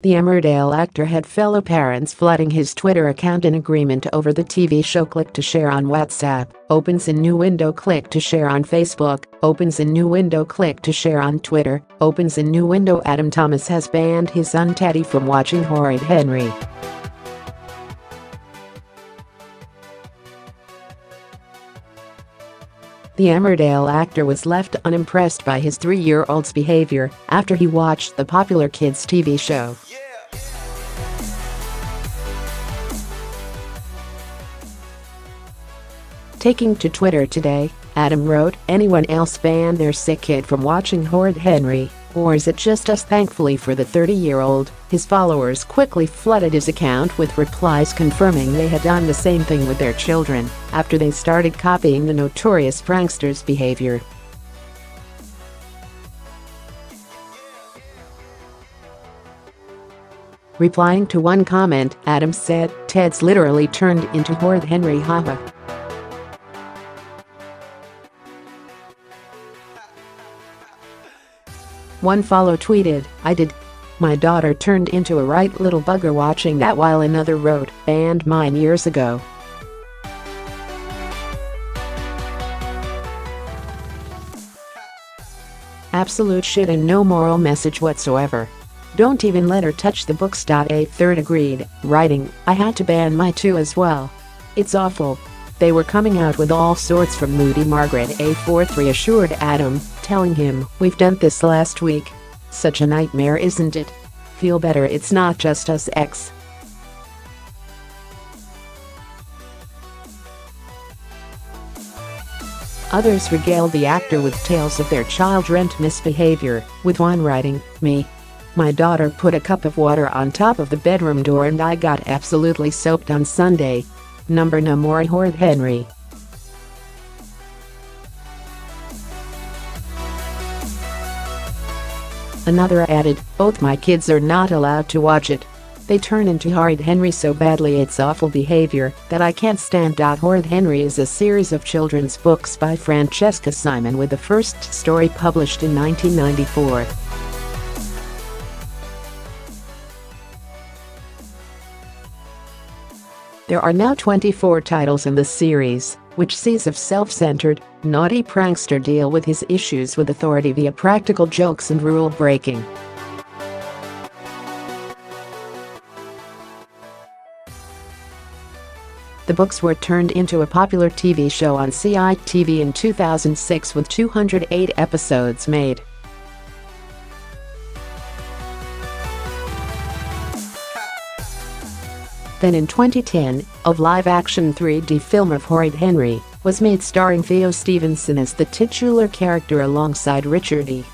The Emmerdale actor had fellow parents flooding his Twitter account in agreement over the TV show Click to share on WhatsApp, opens in new window click to share on Facebook, opens in new window click to share on Twitter, opens in new window Adam Thomas has banned his son Teddy from watching Horrid Henry. The Emmerdale actor was left unimpressed by his three-year-old's behavior after he watched the popular kids' TV show. Taking to Twitter today, Adam wrote, anyone else ban their sick kid from watching Horrid Henry, or is it just us thankfully for the 30-year-old, his followers quickly flooded his account with replies confirming they had done the same thing with their children after they started copying the notorious prankster's behavior. Replying to one comment, Adams said, Ted's literally turned into Horrid Henry haha. One follow tweeted, I did. My daughter turned into a right little bugger watching that while another wrote, banned mine years ago. Absolute shit and no moral message whatsoever. Don't even let her touch the books. A third agreed, writing, I had to ban my two as well. It's awful. They were coming out with all sorts from Moody Margaret A fourth reassured Adam, telling him, we've done this last week. Such a nightmare isn't it? Feel better it's not just us X. Others regaled the actor with tales of their children's misbehavior, with one writing, me. My daughter put a cup of water on top of the bedroom door and I got absolutely soaked on Sunday. Number no more Horrid Henry. Another added, both my kids are not allowed to watch it. They turn into Horrid Henry so badly it's awful behavior that I can't stand. Horrid Henry is a series of children's books by Francesca Simon with the first story published in 1994. There are now 24 titles in the series, which sees a self-centered, naughty prankster deal with his issues with authority via practical jokes and rule breaking. The books were turned into a popular TV show on CITV in 2006 with 208 episodes made. Then in 2010, a live-action 3D film of Horrid Henry was made starring Theo Stevenson as the titular character alongside Richard E.